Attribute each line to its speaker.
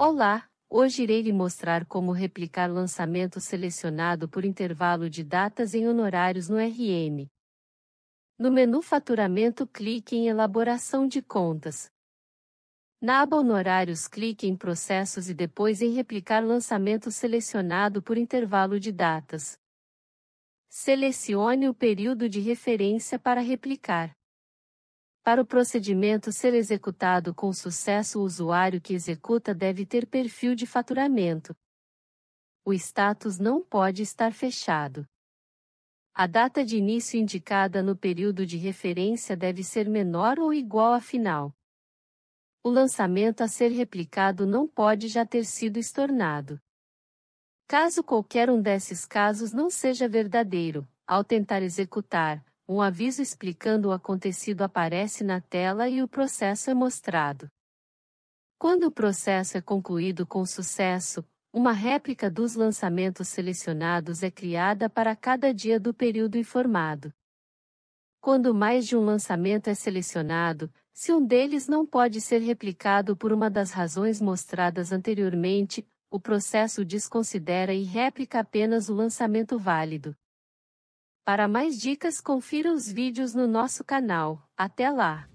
Speaker 1: Olá, hoje irei lhe mostrar como replicar lançamento selecionado por intervalo de datas em honorários no RM. No menu Faturamento clique em Elaboração de contas. Na aba Honorários clique em Processos e depois em Replicar lançamento selecionado por intervalo de datas. Selecione o período de referência para replicar. Para o procedimento ser executado com sucesso, o usuário que executa deve ter perfil de faturamento. O status não pode estar fechado. A data de início indicada no período de referência deve ser menor ou igual à final. O lançamento a ser replicado não pode já ter sido estornado. Caso qualquer um desses casos não seja verdadeiro, ao tentar executar, um aviso explicando o acontecido aparece na tela e o processo é mostrado. Quando o processo é concluído com sucesso, uma réplica dos lançamentos selecionados é criada para cada dia do período informado. Quando mais de um lançamento é selecionado, se um deles não pode ser replicado por uma das razões mostradas anteriormente, o processo desconsidera e replica apenas o lançamento válido. Para mais dicas confira os vídeos no nosso canal. Até lá!